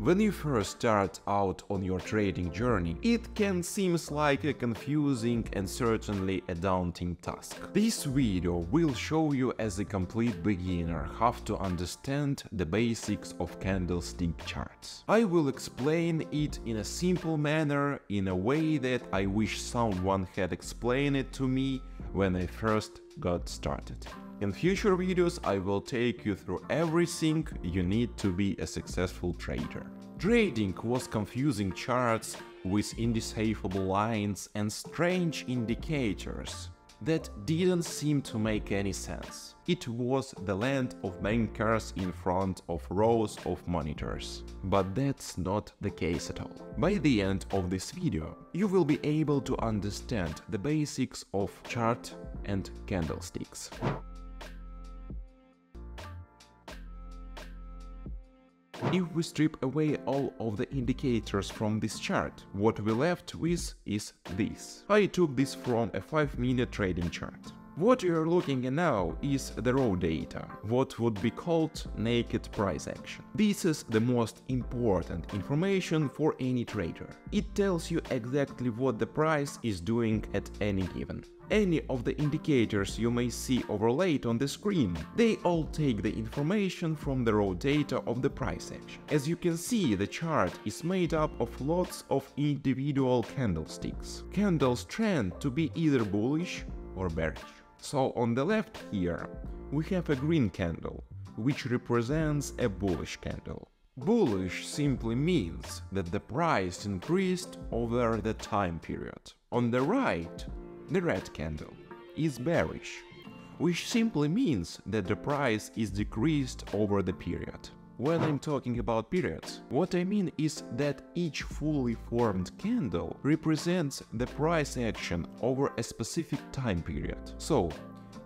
When you first start out on your trading journey, it can seem like a confusing and certainly a daunting task. This video will show you as a complete beginner how to understand the basics of candlestick charts. I will explain it in a simple manner in a way that I wish someone had explained it to me when I first got started. In future videos I will take you through everything you need to be a successful trader. Trading was confusing charts with indecipherable lines and strange indicators that didn't seem to make any sense. It was the land of bankers in front of rows of monitors. But that's not the case at all. By the end of this video, you will be able to understand the basics of chart and candlesticks. If we strip away all of the indicators from this chart, what we left with is this. I took this from a 5 minute trading chart. What you are looking at now is the raw data, what would be called naked price action. This is the most important information for any trader. It tells you exactly what the price is doing at any given. Any of the indicators you may see overlaid on the screen, they all take the information from the raw data of the price action. As you can see, the chart is made up of lots of individual candlesticks. Candles trend to be either bullish or bearish. So on the left here, we have a green candle, which represents a bullish candle. Bullish simply means that the price increased over the time period. On the right, the red candle is bearish, which simply means that the price is decreased over the period. When I'm talking about periods, what I mean is that each fully formed candle represents the price action over a specific time period. So,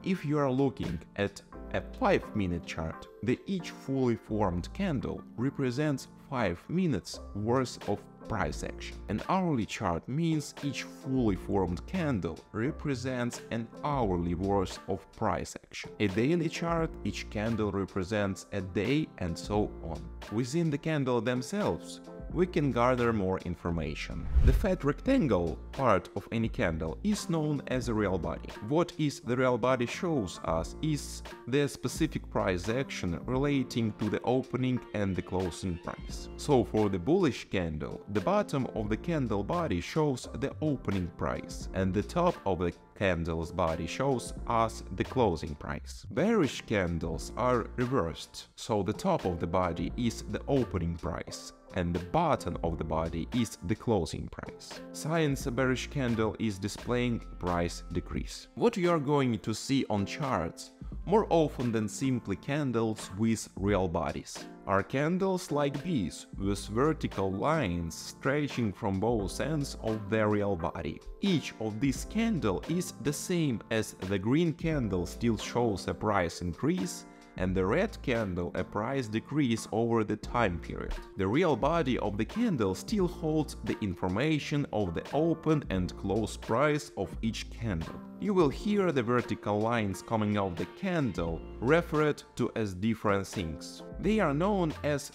if you are looking at a 5 minute chart, the each fully formed candle represents 5 minutes worth of price action. An hourly chart means each fully formed candle represents an hourly worth of price action. A daily chart, each candle represents a day and so on. Within the candle themselves, we can gather more information. The fat rectangle part of any candle is known as a real body. What is the real body shows us is the specific price action relating to the opening and the closing price. So for the bullish candle, the bottom of the candle body shows the opening price and the top of the candle's body shows us the closing price. Bearish candles are reversed, so the top of the body is the opening price and the bottom of the body is the closing price. Science bearish candle is displaying price decrease. What you are going to see on charts more often than simply candles with real bodies are candles like these, with vertical lines stretching from both ends of their real body. Each of these candle is the same as the green candle still shows a price increase and the red candle a price decrease over the time period. The real body of the candle still holds the information of the open and close price of each candle. You will hear the vertical lines coming out the candle referred to as different things. They are known as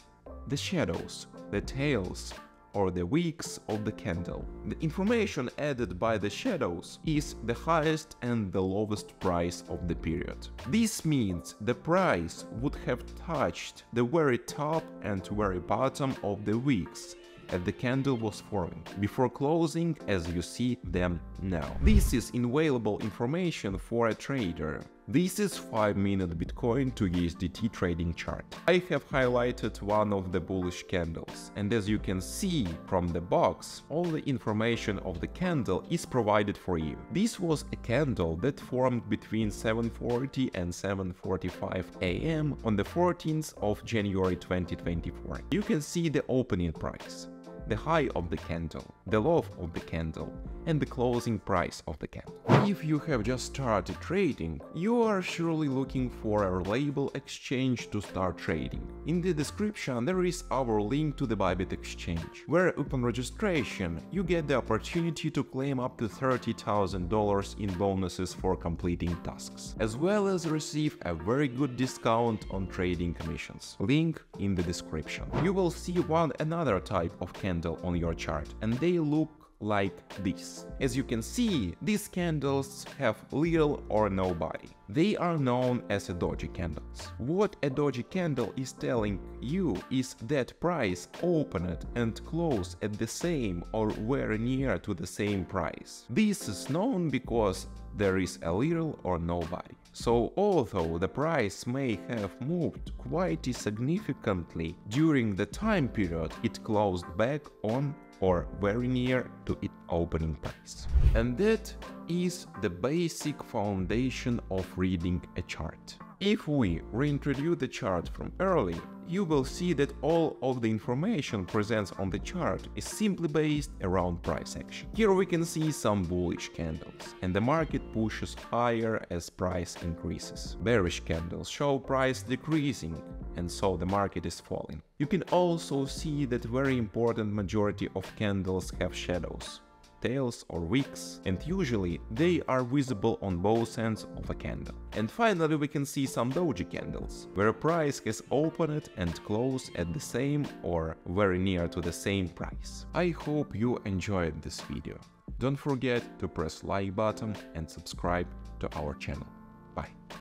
the shadows, the tails, or the wicks of the candle. The information added by the shadows is the highest and the lowest price of the period. This means the price would have touched the very top and very bottom of the wicks as the candle was forming, before closing as you see them now. This is invaluable information for a trader. This is 5 minute Bitcoin to USDT trading chart. I have highlighted one of the bullish candles and as you can see from the box, all the information of the candle is provided for you. This was a candle that formed between 7.40 and 7.45 am on the 14th of January 2024. You can see the opening price the high of the candle, the low of the candle, and the closing price of the candle. If you have just started trading, you are surely looking for a reliable exchange to start trading. In the description there is our link to the Bybit exchange, where upon registration you get the opportunity to claim up to $30,000 in bonuses for completing tasks, as well as receive a very good discount on trading commissions. Link in the description. You will see one another type of candle on your chart and they look like this. As you can see, these candles have little or no body. They are known as a doji candles. What a doji candle is telling you is that price opened and closed at the same or very near to the same price. This is known because there is a little or no body. So although the price may have moved quite significantly during the time period it closed back on or very near to its opening price. And that is the basic foundation of reading a chart. If we reintroduce the chart from early, you will see that all of the information present on the chart is simply based around price action. Here we can see some bullish candles, and the market pushes higher as price increases. Bearish candles show price decreasing, and so the market is falling. You can also see that very important majority of candles have shadows tails or wicks, and usually they are visible on both ends of a candle. And finally we can see some doji candles, where a price has opened and closed at the same or very near to the same price. I hope you enjoyed this video. Don't forget to press like button and subscribe to our channel. Bye.